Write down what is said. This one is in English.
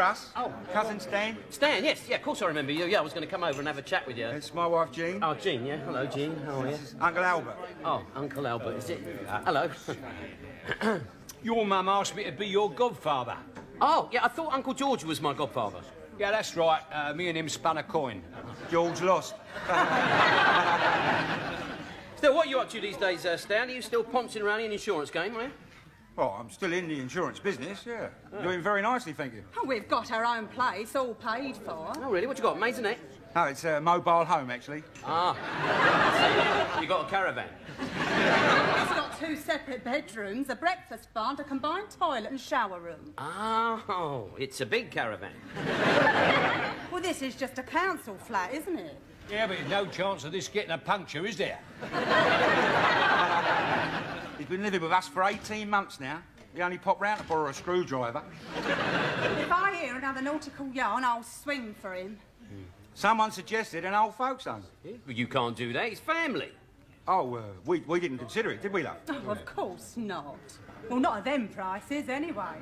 us? Oh. Cousin Stan? Stan, yes, yeah, of course I remember you. Yeah, I was going to come over and have a chat with you. It's my wife, Jean. Oh, Jean, yeah. Hello, Jean. How are you? Uncle Albert. Oh, Uncle Albert, is it? Uh, hello. Your mum asked me to be your godfather. oh, yeah, I thought Uncle George was my godfather. Yeah, that's right. Uh, me and him spun a coin. George lost. Still, what are you up to these days, uh, Stan? Are you still pouncing around in the insurance game, are you? Well, I'm still in the insurance business, yeah. Doing very nicely, thank you. Oh, we've got our own place, all paid for. Oh, really? What you got? Maisonette? No, it's a mobile home, actually. Ah. you got a caravan? It's got two separate bedrooms, a breakfast barn, a combined toilet and shower room. Oh, it's a big caravan. Well, this is just a council flat, isn't it? Yeah, but there's no chance of this getting a puncture, is there? He's been living with us for 18 months now. He only popped round to borrow a screwdriver. If I hear another nautical yarn, I'll swing for him. Someone suggested an old folks home. But you can't do that. It's family. Oh, uh, we, we didn't consider it, did we, love? Oh, of course not. Well, not at them prices, anyway.